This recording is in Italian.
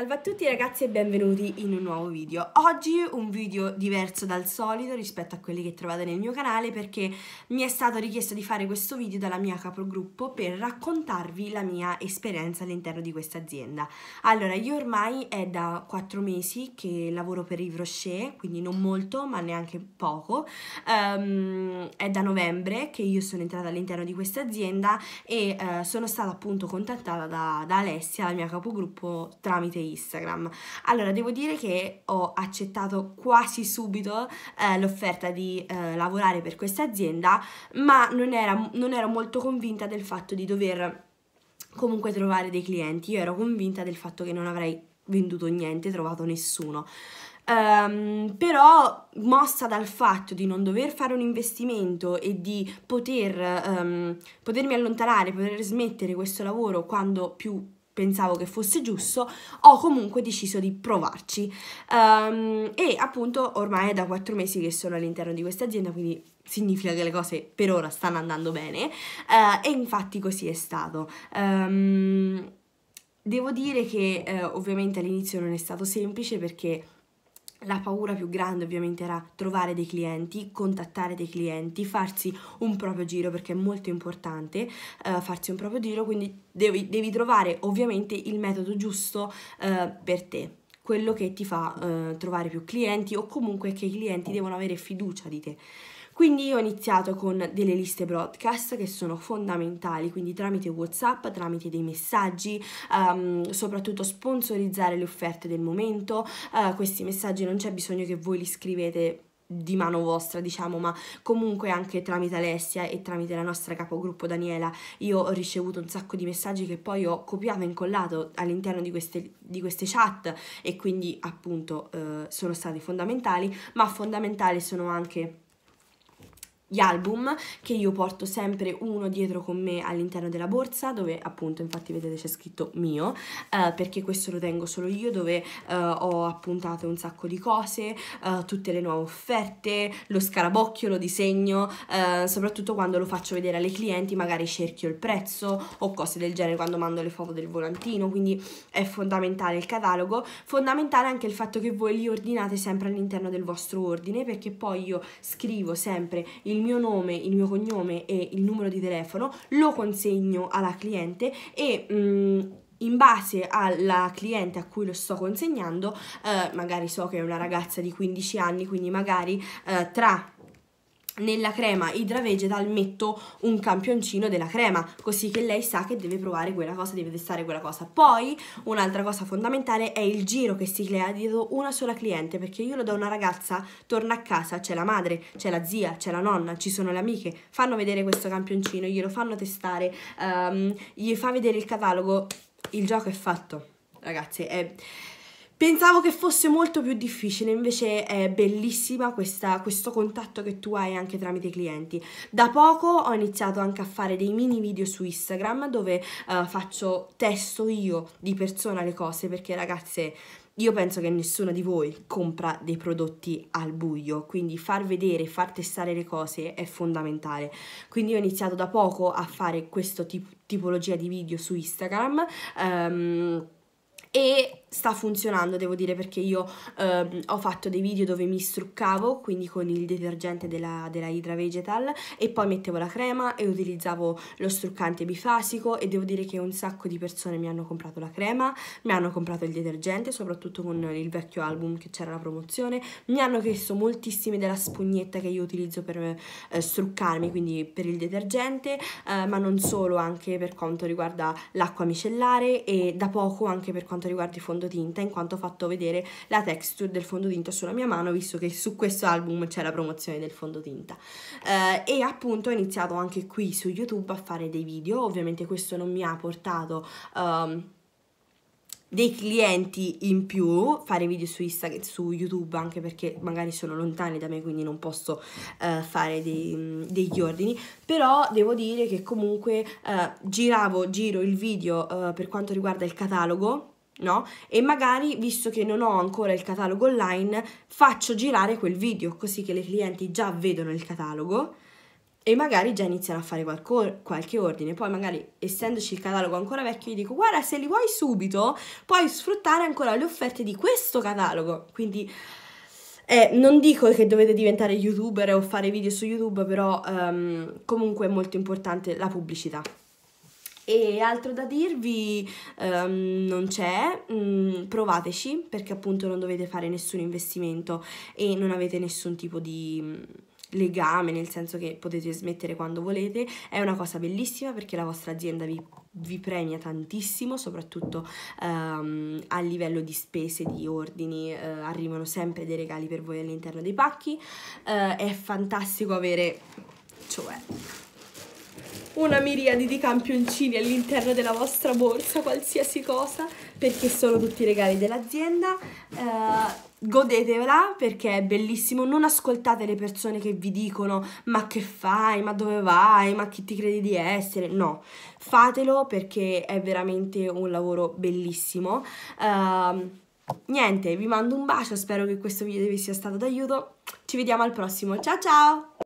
Salve a tutti ragazzi e benvenuti in un nuovo video. Oggi un video diverso dal solito rispetto a quelli che trovate nel mio canale perché mi è stato richiesto di fare questo video dalla mia capogruppo per raccontarvi la mia esperienza all'interno di questa azienda. Allora, io ormai è da 4 mesi che lavoro per Yves Rocher, quindi non molto ma neanche poco. Um, è da novembre che io sono entrata all'interno di questa azienda e uh, sono stata appunto contattata da, da Alessia, la mia capogruppo, tramite Instagram. Allora, devo dire che ho accettato quasi subito eh, l'offerta di eh, lavorare per questa azienda, ma non, era, non ero molto convinta del fatto di dover comunque trovare dei clienti. Io ero convinta del fatto che non avrei venduto niente, trovato nessuno. Um, però mossa dal fatto di non dover fare un investimento e di poter, um, potermi allontanare, poter smettere questo lavoro quando più pensavo che fosse giusto, ho comunque deciso di provarci. Um, e appunto ormai è da quattro mesi che sono all'interno di questa azienda, quindi significa che le cose per ora stanno andando bene. Uh, e infatti così è stato. Um, devo dire che uh, ovviamente all'inizio non è stato semplice perché la paura più grande ovviamente era trovare dei clienti, contattare dei clienti, farsi un proprio giro perché è molto importante uh, farsi un proprio giro, quindi devi, devi, trovare ovviamente il metodo giusto uh, per te, quello che ti fa uh, trovare più clienti o comunque che i clienti devono avere fiducia di te. Quindi ho iniziato con delle liste broadcast che sono fondamentali, quindi tramite WhatsApp, tramite dei messaggi, um, soprattutto sponsorizzare le offerte del momento. Uh, questi messaggi non c'è bisogno che voi li scrivete di mano vostra, diciamo, ma comunque anche tramite Alessia e tramite la nostra capogruppo Daniela, io ho ricevuto un sacco di messaggi che poi ho copiato e incollato all'interno di queste, di queste chat e quindi appunto eh, sono stati fondamentali, ma fondamentali sono anche gli album che io porto sempre uno dietro con me all'interno della borsa dove appunto infatti vedete c'è scritto mio uh, perché questo lo tengo solo io dove uh, ho appuntato un sacco di cose uh, tutte le nuove offerte lo scarabocchio lo disegno soprattutto quando lo faccio vedere alle clienti magari cerchio il prezzo o cose del genere quando mando le foto del volantino. Quindi è fondamentale il catalogo fondamentale anche il fatto che voi li ordinate sempre all'interno del vostro ordine perché poi io scrivo sempre il il mio nome, il mio cognome e il numero di telefono, lo consegno alla cliente e mm, in base alla cliente a cui lo sto consegnando, eh, magari so che è una ragazza di 15 anni, quindi magari eh, tra nella crema Hydra Vegetal metto un campioncino della crema così che lei sa che deve provare quella cosa, deve testare quella cosa. Poi un'altra cosa fondamentale è il giro che si crea dietro una sola cliente perché io lo do a una ragazza, torna a casa, c'è la madre, c'è la zia, c'è la nonna, ci sono le amiche, fanno vedere questo campioncino, glielo fanno testare, um, gli fa vedere il catalogo, il gioco è fatto. Ragazzi, è Pensavo che fosse molto più difficile, invece è bellissima questa, questo contatto che tu hai anche tramite i clienti. Da poco ho iniziato anche a fare dei mini video su Instagram dove uh, faccio, testo io di persona le cose perché ragazze io penso che nessuno di voi compra dei prodotti al buio, quindi far vedere, far testare le cose è fondamentale. Quindi ho iniziato da poco a fare questa tip- tipologia di video su Instagram. Um, e sta funzionando devo dire perché io ehm, ho fatto dei video dove mi struccavo quindi con il detergente della, della Hydra Vegetal e poi mettevo la crema e utilizzavo lo struccante bifasico e devo dire che un sacco di persone mi hanno comprato la crema mi hanno comprato il detergente soprattutto con il vecchio album che c'era la promozione mi hanno chiesto moltissime della spugnetta che io utilizzo per eh, struccarmi quindi per il detergente eh, ma non solo anche per quanto riguarda l'acqua micellare e da poco anche per quanto riguarda i fondi fondotinta in quanto ho fatto vedere la texture del fondotinta sulla mia mano visto che su questo album c'è la promozione del fondotinta eh, e appunto ho iniziato anche qui su youtube a fare dei video. Ovviamente questo non mi ha portato um, dei clienti in più, fare video su Instagram, su YouTube anche perché magari sono lontani da me quindi non posso uh, fare dei, degli ordini, però devo dire che comunque uh, giravo, giro il video uh, per quanto riguarda il catalogo no? E magari, visto che non ho ancora il catalogo online, faccio girare quel video così che le clienti già vedono il catalogo e magari già iniziano a fare qualco, qualche ordine. Poi magari essendoci il catalogo ancora vecchio gli dico guarda se li vuoi subito puoi sfruttare ancora le offerte di questo catalogo. Quindi eh, non dico che dovete diventare youtuber o fare video su YouTube, però um, comunque è molto importante la pubblicità. E altro da dirvi um, non c'è, mm, provateci perché appunto non dovete fare nessun investimento e non avete nessun tipo di mm, legame, nel senso che potete smettere quando volete, è una cosa bellissima perché la vostra azienda vi, vi premia tantissimo, soprattutto um, a livello di spese, di ordini, uh, arrivano sempre dei regali per voi all'interno dei pacchi, uh, è fantastico avere, cioè una miriade di campioncini all'interno della vostra borsa, qualsiasi cosa, perché sono tutti regali dell'azienda. Eh, godetevela perché è bellissimo. Non ascoltate le persone che vi dicono ma che fai, ma dove vai, ma chi ti credi di essere. No, fatelo perché è veramente un lavoro bellissimo. Uh, niente, vi mando un bacio, spero che questo video vi sia stato d'aiuto. Ci vediamo al prossimo. Ciao ciao!